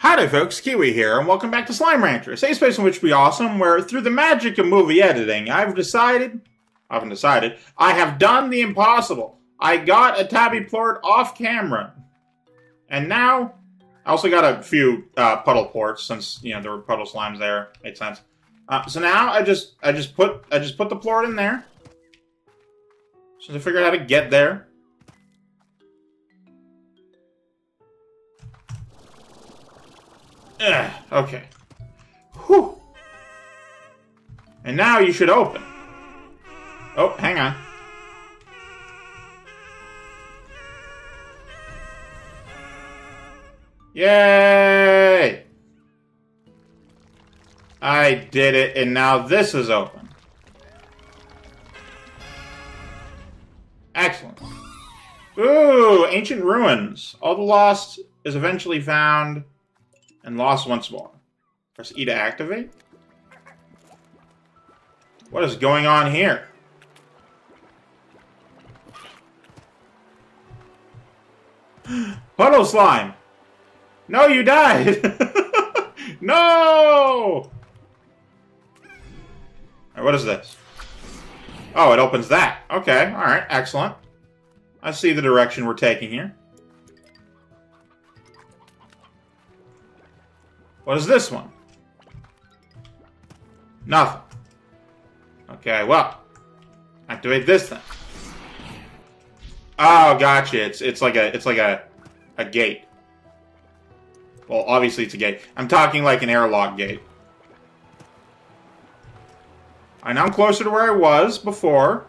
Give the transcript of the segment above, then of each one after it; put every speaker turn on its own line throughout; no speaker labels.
Howdy folks, Keywii here, and welcome back to Slime Rancher, a safe space in which we awesome, where through the magic of movie editing, I've decided, I haven't decided, I have done the impossible. I got a tabby plort off camera. And now, I also got a few uh, puddle plorts, since, you know, there were puddle slimes there, made sense. Uh, so now, I just, I just put, I just put the plort in there. Since I figured out how to get there. Ugh, okay. Whew. And now you should open. Oh, hang on. Yay! I did it, and now this is open. Excellent. Ooh, ancient ruins. All the lost is eventually found and lost once more. Press E to activate. What is going on here? Puddle slime! No, you died! no! Right, what is this? Oh, it opens that. Okay, alright, excellent. I see the direction we're taking here. What is this one? Nothing. Okay, well. Activate this then. Oh, gotcha. It's it's like a it's like a a gate. Well, obviously it's a gate. I'm talking like an airlock gate. I now I'm closer to where I was before.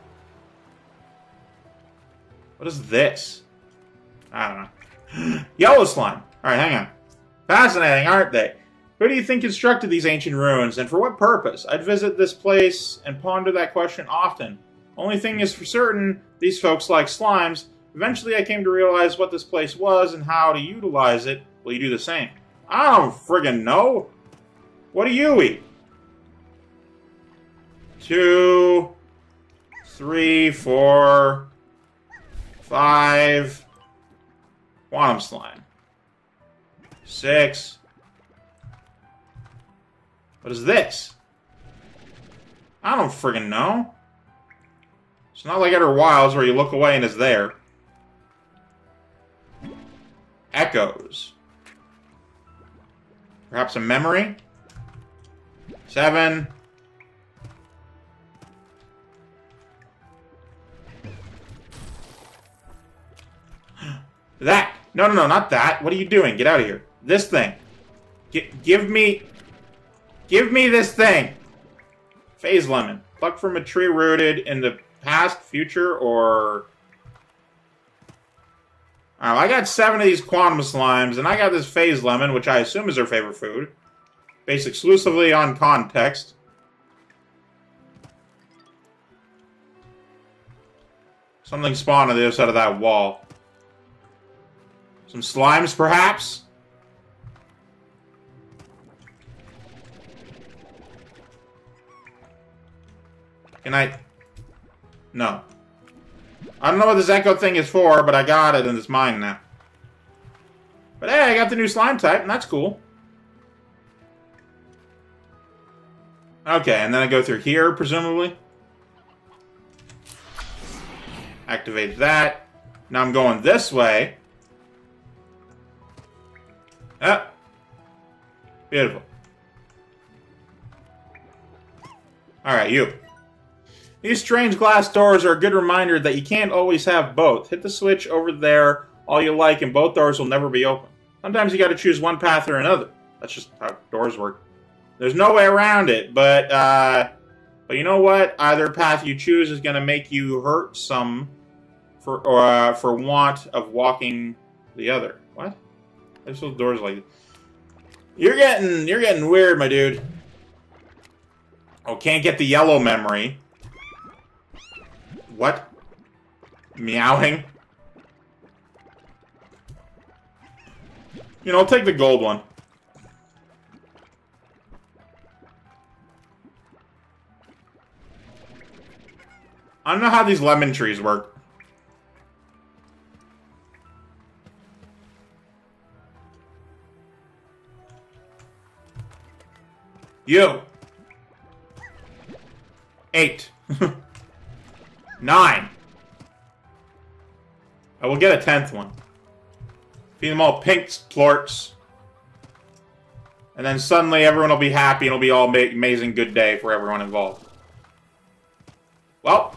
What is this? I don't know. Yellow slime. Alright, hang on. Fascinating, aren't they? Who do you think constructed these ancient ruins, and for what purpose? I'd visit this place and ponder that question often. Only thing is for certain, these folks like slimes. Eventually I came to realize what this place was and how to utilize it. Will you do the same? I don't friggin' know. What do you eat? Two, three, four, five. Quantum slime. Six. What is this? I don't friggin' know. It's not like Outer Wilds where you look away and it's there. Echoes. Perhaps a memory? Seven. that! No, no, no, not that. What are you doing? Get out of here. This thing. G give me... Give me this thing! Phase lemon. Plucked from a tree rooted in the past, future, or... Alright, I got seven of these quantum slimes, and I got this phase lemon, which I assume is her favorite food. Based exclusively on context. Something spawned on the other side of that wall. Some slimes, perhaps? Can I... No. I don't know what this echo thing is for, but I got it and it's mine now. But hey, I got the new slime type, and that's cool. Okay, and then I go through here, presumably. Activate that. Now I'm going this way. Ah. Beautiful. Alright, you. These strange glass doors are a good reminder that you can't always have both. Hit the switch over there all you like and both doors will never be open. Sometimes you gotta choose one path or another. That's just how doors work. There's no way around it, but, uh... But you know what? Either path you choose is gonna make you hurt some for, uh, for want of walking the other. What? There's those doors like... You're getting, you're getting weird, my dude. Oh, can't get the yellow memory. What? Meowing? You know, I'll take the gold one. I don't know how these lemon trees work. You. Eight. Nine. I will get a tenth one. Feed them all pink plorts. And then suddenly everyone will be happy and it'll be all amazing good day for everyone involved. Well,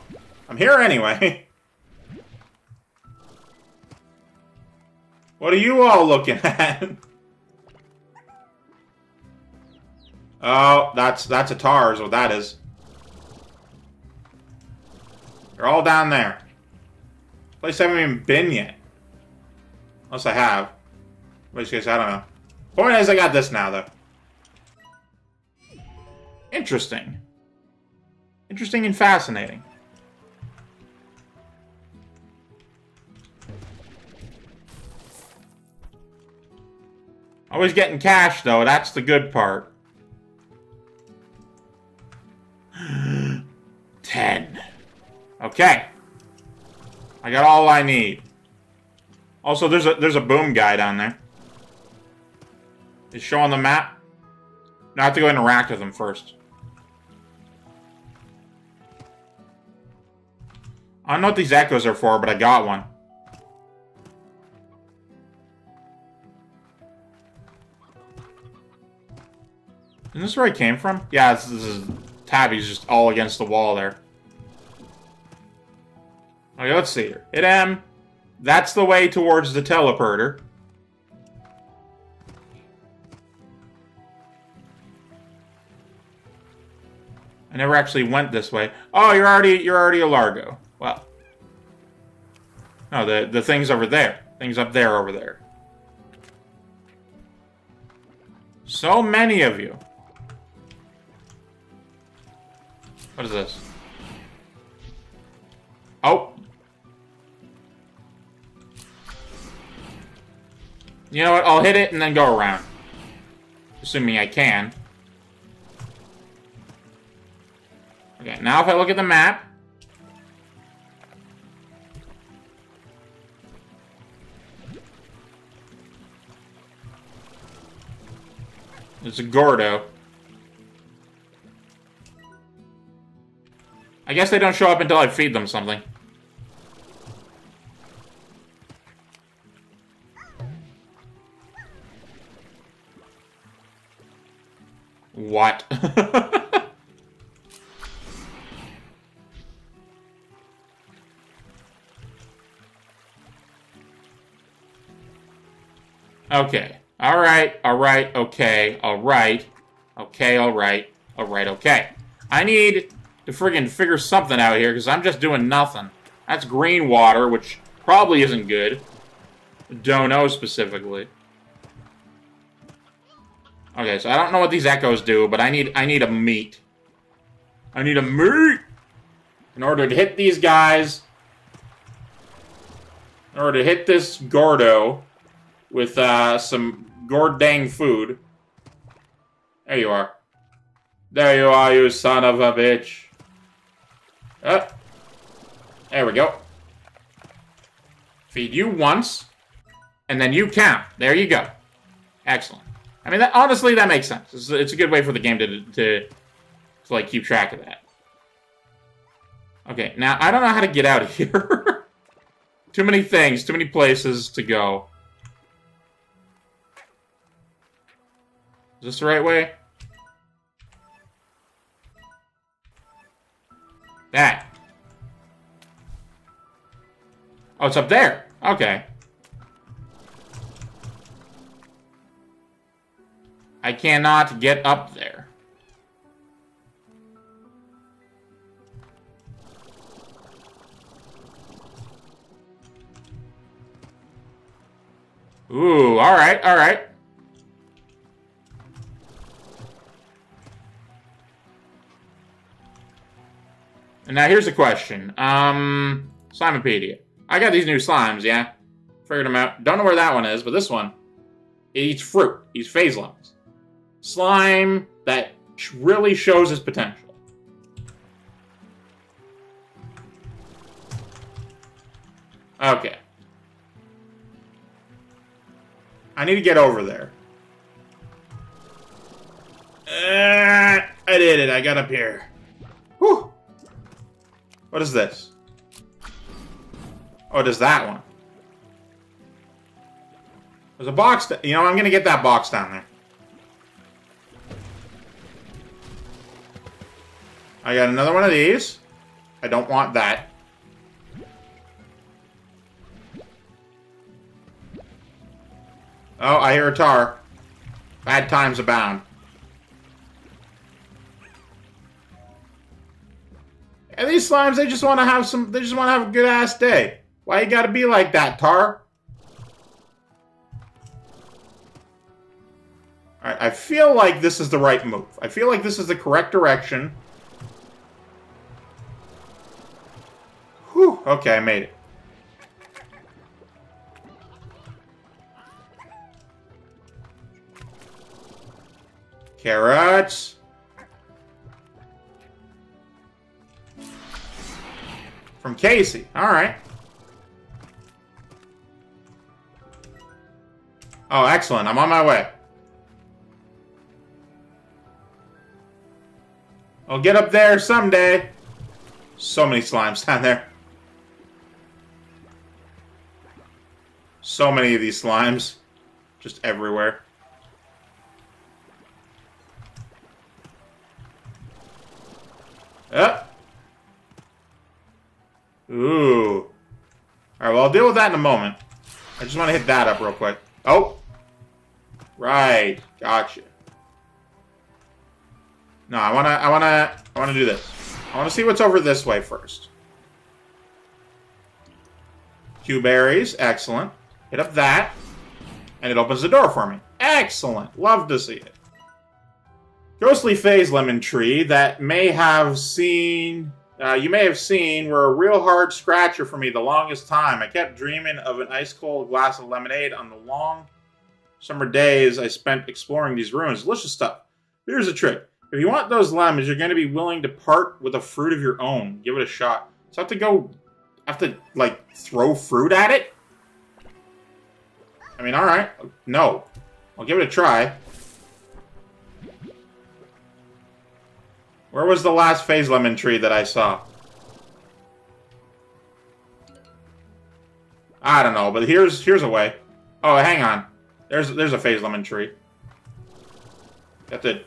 I'm here anyway. what are you all looking at? oh, that's that's a tar is what that is. They're all down there. Place I haven't even been yet. Unless I have. In which case, I don't know. Point is, I got this now, though. Interesting. Interesting and fascinating. Always getting cash, though. That's the good part. Ten. Okay. I got all I need. Also, there's a there's a boom guy down there. Is show on the map? No, I have to go interact with him first. I don't know what these echoes are for, but I got one. Isn't this where I came from? Yeah, this, this is... Tabby's just all against the wall there. Oh, okay, let's see here. Hit M. Um, that's the way towards the teleporter. I never actually went this way. Oh, you're already you're already a Largo. Well. No, the the thing's over there. Things up there over there. So many of you. What is this? You know what? I'll hit it and then go around. Assuming I can. Okay, now if I look at the map... It's a Gordo. I guess they don't show up until I feed them something. What? okay. Alright, alright, okay, alright. Okay, alright, alright, okay. I need to friggin' figure something out here, because I'm just doing nothing. That's green water, which probably isn't good. Don't know specifically. Okay, so I don't know what these echoes do, but I need I need a meat. I need a meat in order to hit these guys. In order to hit this Gordo with uh, some Gordang food. There you are. There you are, you son of a bitch. Uh, there we go. Feed you once, and then you count. There you go. Excellent. I mean, that, honestly, that makes sense. It's, it's, a good way for the game to, to, to, like, keep track of that. Okay, now, I don't know how to get out of here. too many things, too many places to go. Is this the right way? That. Oh, it's up there. Okay. I cannot get up there. Ooh, alright, alright. And now here's a question. Um, Slimepedia. I got these new slimes, yeah? Figured them out. Don't know where that one is, but this one, it eats fruit. Eats phase lemons slime that really shows his potential. Okay. I need to get over there. Uh, I did it. I got up here. Whew. What is this? Oh, is that one. There's a box. That you know, I'm going to get that box down there. I got another one of these. I don't want that. Oh, I hear a tar. Bad times abound. And these slimes, they just want to have some, they just want to have a good ass day. Why you gotta be like that, Tar? Alright, I feel like this is the right move. I feel like this is the correct direction. Whew, okay, I made it. Carrots. From Casey. Alright. Oh, excellent. I'm on my way. I'll get up there someday. So many slimes down there. So many of these slimes. Just everywhere. Yep. Ooh. Alright, well, I'll deal with that in a moment. I just want to hit that up real quick. Oh! Right. Gotcha. No, I wanna, I wanna, I wanna do this. I wanna see what's over this way first. Cuberries, excellent. Hit up that, and it opens the door for me. Excellent. Love to see it. Ghostly Phase Lemon Tree that may have seen, uh, you may have seen, were a real hard scratcher for me the longest time. I kept dreaming of an ice cold glass of lemonade on the long summer days I spent exploring these ruins. Delicious stuff. Here's a trick. If you want those lemons, you're going to be willing to part with a fruit of your own. Give it a shot. So I have to go, I have to, like, throw fruit at it? I mean, alright. No. I'll give it a try. Where was the last phase lemon tree that I saw? I don't know, but here's here's a way. Oh, hang on. There's there's a phase lemon tree. Got to.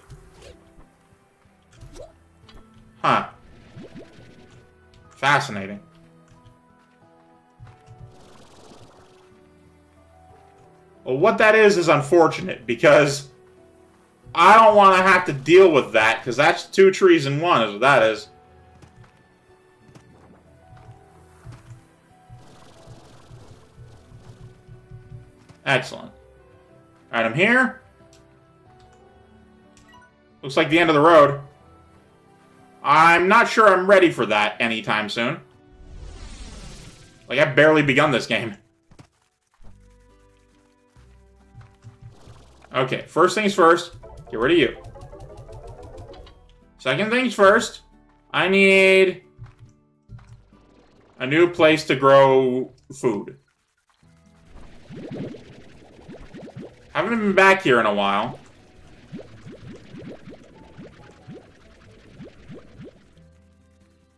Huh. Fascinating. Well, what that is is unfortunate because I don't want to have to deal with that, because that's two trees in one, is what that is. Excellent. Alright, I'm here. Looks like the end of the road. I'm not sure I'm ready for that anytime soon. Like, I've barely begun this game. Okay, first things first. Get rid of you. Second things first, I need a new place to grow food. Haven't been back here in a while.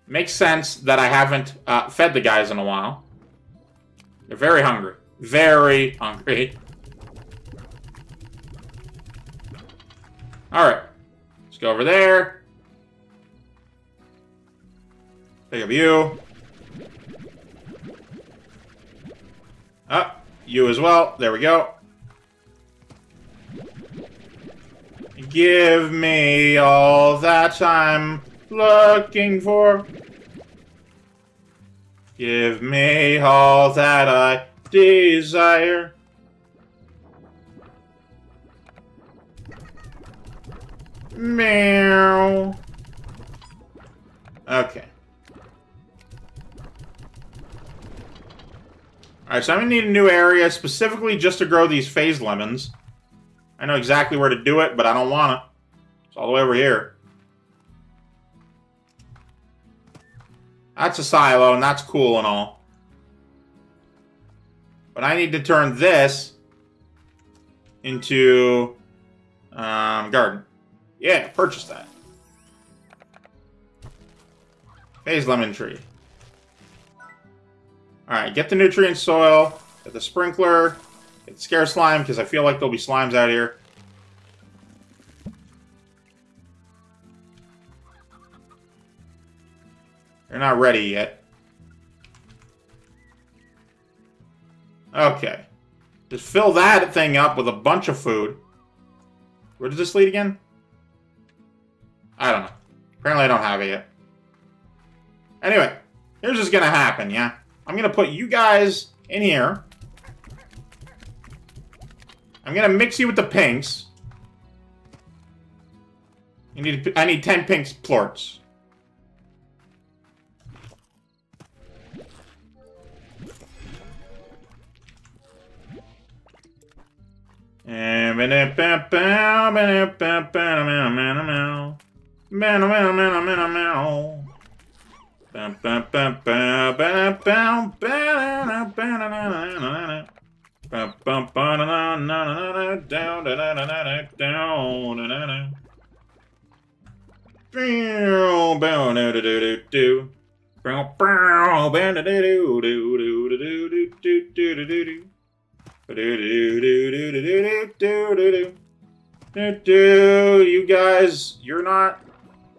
Makes sense that I haven't uh, fed the guys in a while. They're very hungry. Very hungry. Alright. Let's go over there. Pick up you. Up. Oh, you as well. There we go. Give me all that I'm looking for. Give me all that I desire. Meow. Okay. Alright, so I'm gonna need a new area specifically just to grow these phase lemons. I know exactly where to do it, but I don't want to. It's all the way over here. That's a silo, and that's cool and all. But I need to turn this into um, garden. Yeah, purchase that. Phase lemon tree. Alright, get the nutrient soil, get the sprinkler, get scare slime, because I feel like there'll be slimes out here. They're not ready yet. Okay. Just fill that thing up with a bunch of food. Where does this lead again? I don't know. Apparently I don't have it yet. Anyway, here's what's gonna happen, yeah? I'm gonna put you guys in here. I'm gonna mix you with the pinks. You need I need 10 pinks plorts. And you guys, you're not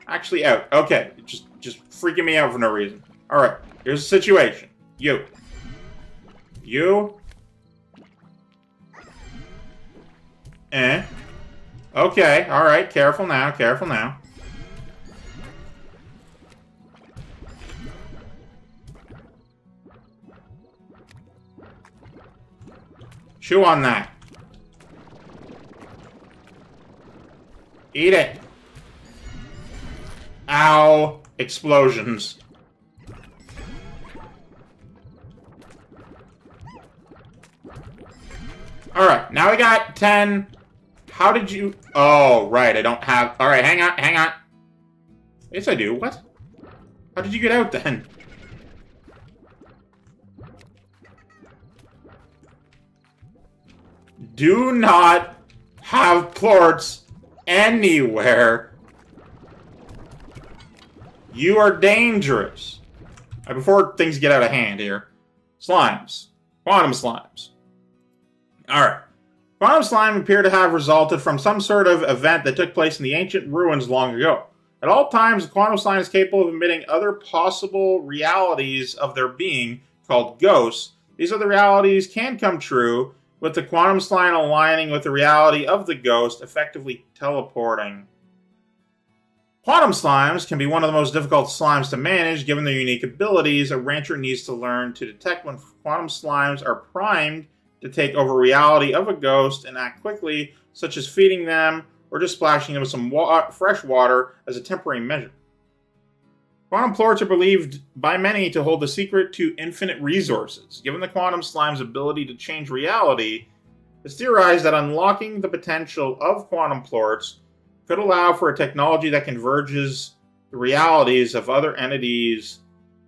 actually out. Okay, just just freaking me out for no reason. All right, here's the situation. You. You. Eh. Okay, all right, careful now, careful now. Chew on that. Eat it. Ow. Explosions. Alright, now we got 10. How did you... Oh, right, I don't have... Alright, hang on, hang on. Yes, I do. What? How did you get out, then? Do not have plorts anywhere. You are dangerous. Right, before things get out of hand here. Slimes. Quantum slimes. Alright. Quantum slime appear to have resulted from some sort of event that took place in the ancient ruins long ago. At all times, the quantum slime is capable of emitting other possible realities of their being, called ghosts. These other realities can come true, with the quantum slime aligning with the reality of the ghost, effectively teleporting. Quantum slimes can be one of the most difficult slimes to manage given their unique abilities. A rancher needs to learn to detect when quantum slimes are primed to take over reality of a ghost and act quickly, such as feeding them or just splashing them with some wa fresh water as a temporary measure. Quantum plorts are believed by many to hold the secret to infinite resources. Given the quantum slime's ability to change reality, it's theorized that unlocking the potential of quantum plorts could allow for a technology that converges the realities of other entities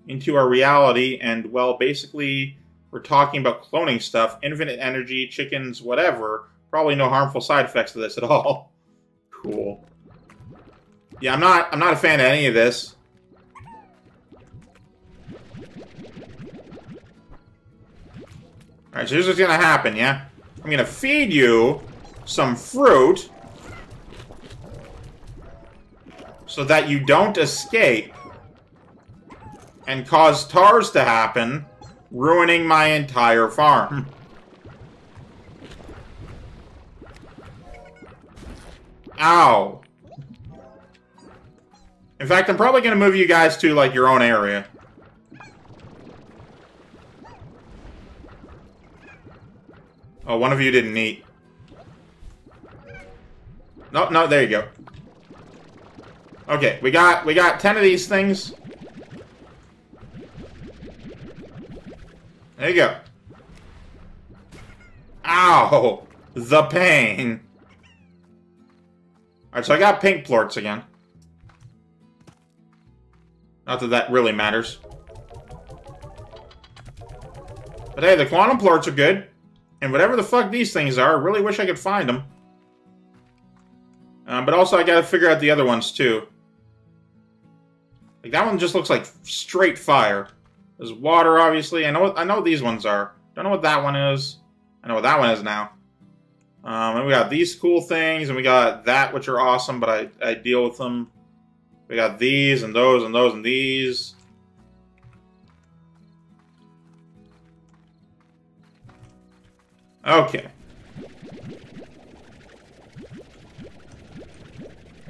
into our reality and, well, basically, we're talking about cloning stuff, infinite energy, chickens, whatever. Probably no harmful side effects to this at all. Cool. Yeah, I'm not I'm not a fan of any of this. Alright, so here's what's gonna happen, yeah? I'm gonna feed you some fruit so that you don't escape and cause TARS to happen, ruining my entire farm. Hmm. Ow. In fact, I'm probably going to move you guys to, like, your own area. Oh, one of you didn't eat. No, no, there you go. Okay, we got we got 10 of these things. There you go. Ow! The pain. Alright, so I got pink plorts again. Not that that really matters. But hey, the quantum plorts are good. And whatever the fuck these things are, I really wish I could find them. Um, but also, I gotta figure out the other ones, too. Like, that one just looks like straight fire. There's water, obviously. I know what, I know what these ones are. Don't know what that one is. I know what that one is now. Um, and we got these cool things, and we got that, which are awesome, but I, I deal with them. We got these, and those, and those, and these. Okay.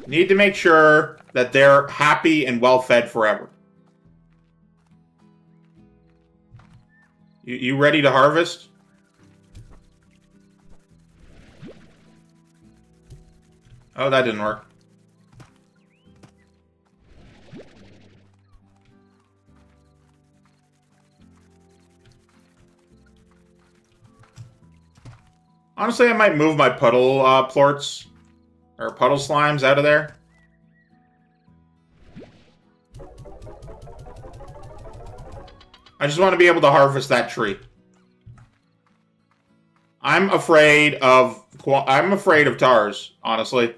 Need to make sure that they're happy and well fed forever. You, you ready to harvest? Oh, that didn't work. Honestly, I might move my puddle uh, plorts or puddle slimes out of there. I just want to be able to harvest that tree. I'm afraid of I'm afraid of tars, honestly.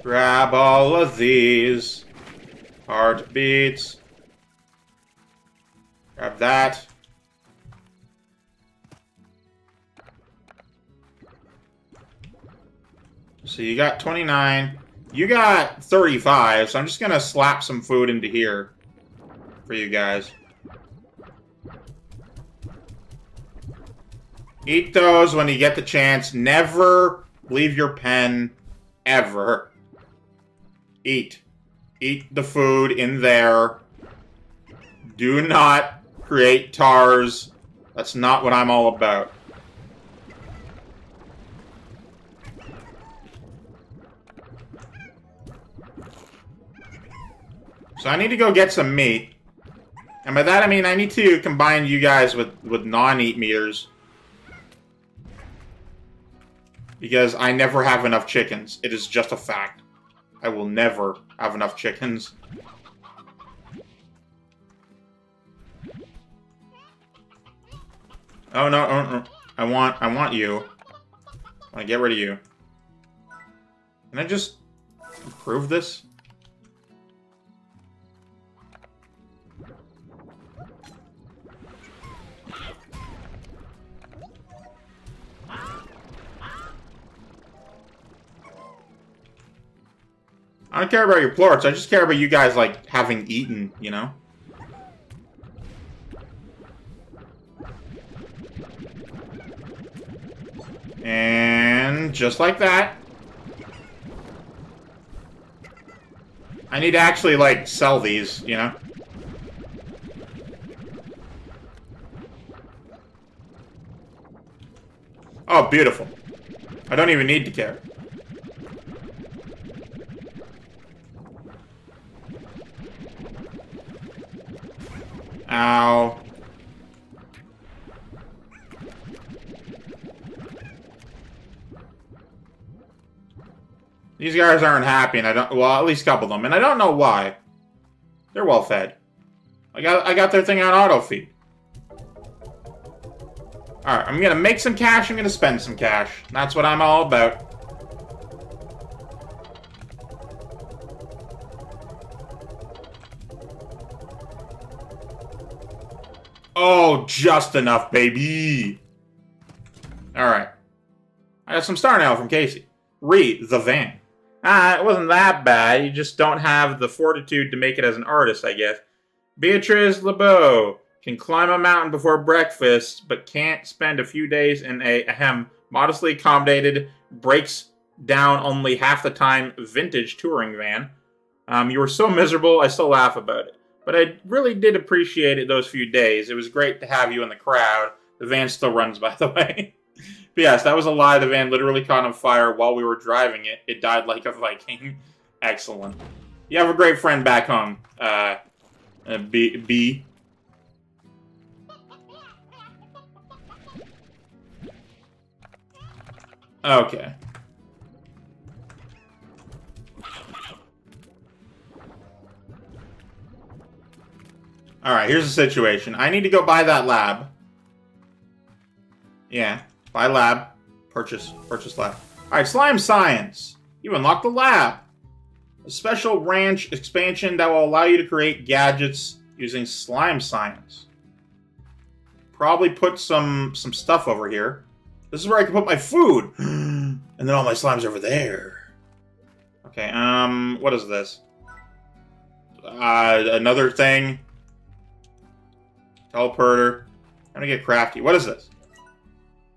Grab all of these. Heartbeats. Grab that. So you got 29. You got 35, so I'm just to slap some food into here for you guys. Eat those when you get the chance. Never leave your pen, ever. Eat. Eat the food in there. Do not create tars. That's not what I'm all about. So I need to go get some meat. And by that I mean I need to combine you guys with, with non-eat meters. Because I never have enough chickens. It is just a fact. I will never have enough chickens. Oh no, oh, no. I want I want you. I get rid of you. Can I just improve this? I don't care about your plorts. I just care about you guys, like, having eaten, you know? And just like that. I need to actually, like, sell these, you know? Oh, beautiful. I don't even need to care. Ow. These guys aren't happy, and I don't. Well, at least a couple of them, and I don't know why. They're well fed. I got I got their thing on auto feed. All right, I'm gonna make some cash. I'm gonna spend some cash. That's what I'm all about. Oh, just enough, baby. All right. I got some star now from Casey. Re, the van. Ah, it wasn't that bad. You just don't have the fortitude to make it as an artist, I guess. Beatrix LeBeau can climb a mountain before breakfast, but can't spend a few days in a, ahem, modestly accommodated, breaks down only half the time vintage touring van. Um, you were so miserable, I still laugh about it. But I really did appreciate it those few days. It was great to have you in the crowd. The van still runs, by the way. but yes, that was a lie. The van literally caught on fire while we were driving it. It died like a Viking. Excellent. You have a great friend back home, uh, uh B. B. Okay. Alright, here's the situation. I need to go buy that lab. Yeah, buy lab. Purchase. Purchase lab. Alright, slime science. You unlock the lab. A special ranch expansion that will allow you to create gadgets using slime science. Probably put some some stuff over here. This is where I can put my food. and then all my slime's over there. Okay, um, what is this? Uh, another thing. Teleporter. I'm gonna get crafty. What is this?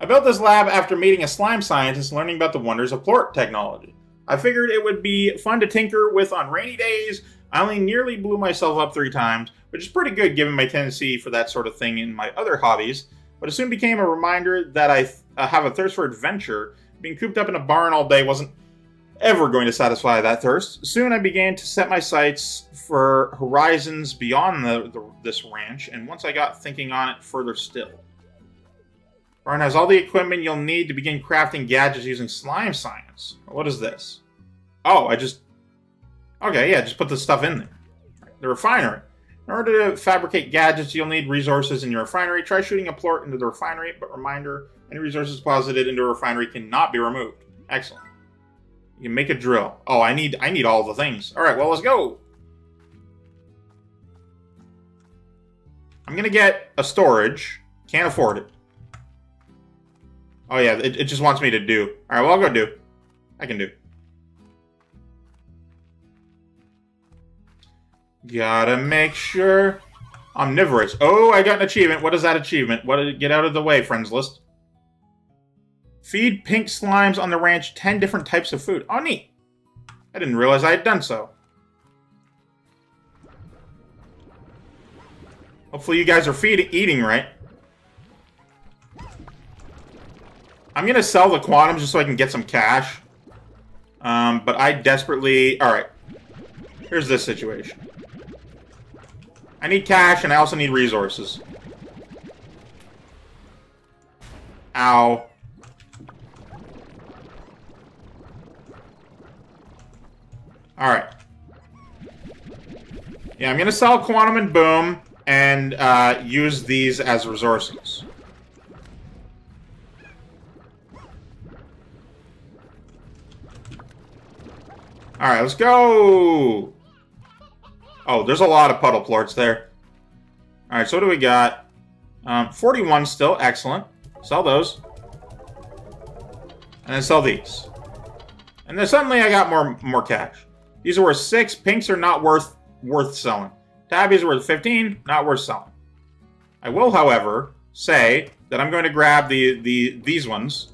I built this lab after meeting a slime scientist learning about the wonders of plort technology. I figured it would be fun to tinker with on rainy days. I only nearly blew myself up three times, which is pretty good given my tendency for that sort of thing in my other hobbies, but it soon became a reminder that I have a thirst for adventure. Being cooped up in a barn all day wasn't ever going to satisfy that thirst. Soon I began to set my sights for horizons beyond the, the, this ranch, and once I got thinking on it further still. Barn has all the equipment you'll need to begin crafting gadgets using slime science. What is this? Oh, I just... Okay, yeah, just put the stuff in there. The refinery. In order to fabricate gadgets, you'll need resources in your refinery. Try shooting a plort into the refinery, but reminder, any resources deposited into a refinery cannot be removed. Excellent. You make a drill. Oh, I need I need all the things. All right, well, let's go. I'm gonna get a storage. Can't afford it. Oh yeah, it, it just wants me to do. All right, well, I'll go do. I can do. Gotta make sure. Omnivorous. Oh, I got an achievement. What is that achievement? What did get out of the way, friends list? Feed pink slimes on the ranch 10 different types of food. Oh, neat. I didn't realize I had done so. Hopefully you guys are feeding, eating right. I'm going to sell the quantum just so I can get some cash. Um, but I desperately... Alright. Here's this situation. I need cash, and I also need resources. Ow. Alright. Yeah, I'm gonna sell Quantum and Boom and uh, use these as resources. Alright, let's go! Oh, there's a lot of puddle plorts there. Alright, so what do we got? Um, 41 still, excellent. Sell those. And then sell these. And then suddenly I got more more cash. These are worth 6. Pinks are not worth worth selling. Tabbies worth 15. Not worth selling. I will, however, say that I'm going to grab the, the these ones.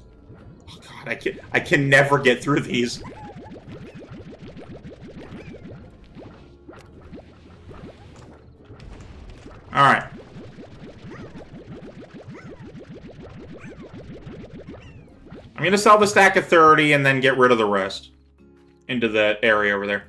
Oh god, I can I can never get through these. Alright. I'm going to sell the stack of 30 and then get rid of the rest into that area over there.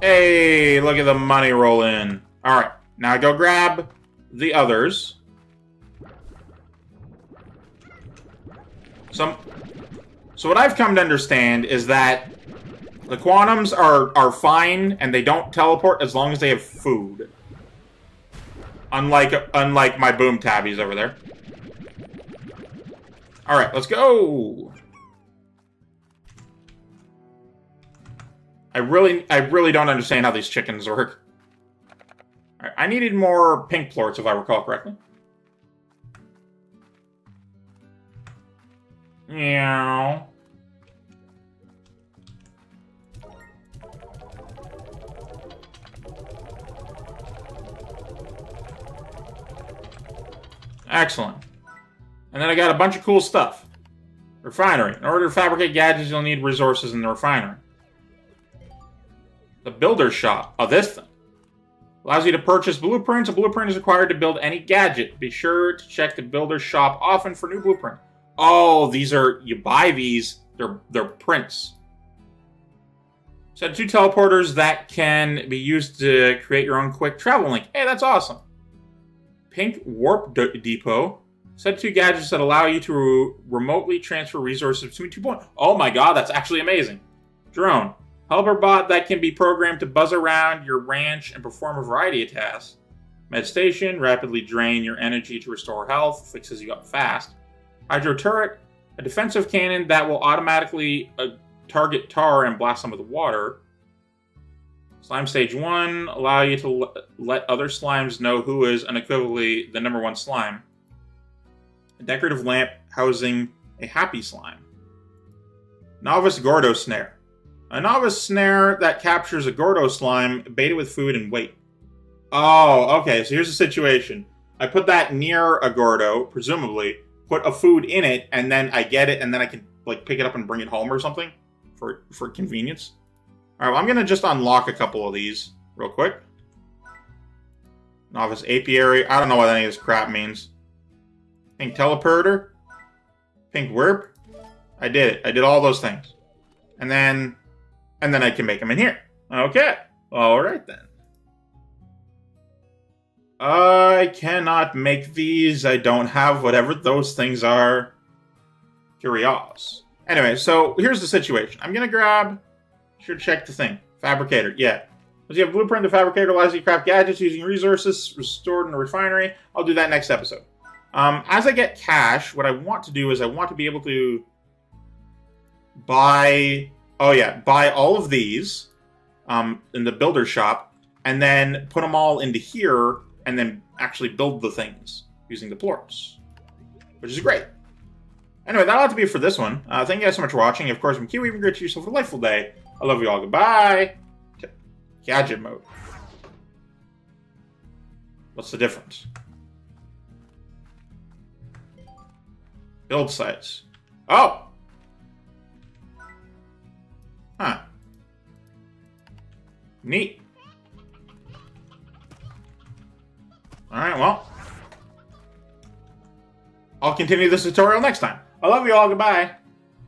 Hey, look at the money roll in. Alright, now go grab the others. Some, so what I've come to understand is that the Quantums are, are fine, and they don't teleport as long as they have food. Unlike, unlike my Boom Tabbies over there. Alright, let's go! I really, I really don't understand how these chickens work. Right, I needed more pink plorts, if I recall correctly. Meow. Excellent. And then I got a bunch of cool stuff. Refinery. In order to fabricate gadgets, you'll need resources in the refinery. The builder's shop. Oh, this thing. Allows you to purchase blueprints. A blueprint is required to build any gadget. Be sure to check the builder's shop often for new blueprint. Oh, these are, you buy these, they're, they're prints. So two teleporters that can be used to create your own quick travel link. Hey, that's awesome. Pink Warp Depot. Set two gadgets that allow you to re remotely transfer resources between two points. Oh my god, that's actually amazing. Drone. Helper bot that can be programmed to buzz around your ranch and perform a variety of tasks. Med Station, rapidly drain your energy to restore health, fixes you up fast. Hydro Turret, a defensive cannon that will automatically uh, target tar and blast them with water. Slime Stage 1, allow you to let other slimes know who is unequivocally the number one slime. A decorative lamp housing a happy slime. Novice Gordo Snare. A novice snare that captures a Gordo slime baited with food and weight. Oh, okay, so here's the situation. I put that near a Gordo, presumably, put a food in it, and then I get it, and then I can like pick it up and bring it home or something for for convenience. All right, well, I'm gonna just unlock a couple of these real quick. Novice apiary. I don't know what any of this crap means. Pink teleporter. Pink warp. I did it. I did all those things, and then and then I can make them in here. Okay. All right then. I cannot make these. I don't have whatever those things are. Curious. Anyway, so here's the situation. I'm gonna grab. Should check the thing. Fabricator. Yeah. Does you have blueprint? The fabricator allows you to craft gadgets using resources restored in a refinery. I'll do that next episode. Um, as I get cash, what I want to do is I want to be able to buy. Oh yeah, buy all of these um, in the builder shop, and then put them all into here and then actually build the things using the plorts, which is great. Anyway, that'll have to be it for this one. Uh, thank you guys so much for watching. Of course, I'm Keywii. Great to yourself a delightful day. I love you all. Goodbye. Gadget mode. What's the difference? Build sites. Oh! Huh. Neat. Alright, well. I'll continue this tutorial next time. I love you all. Goodbye.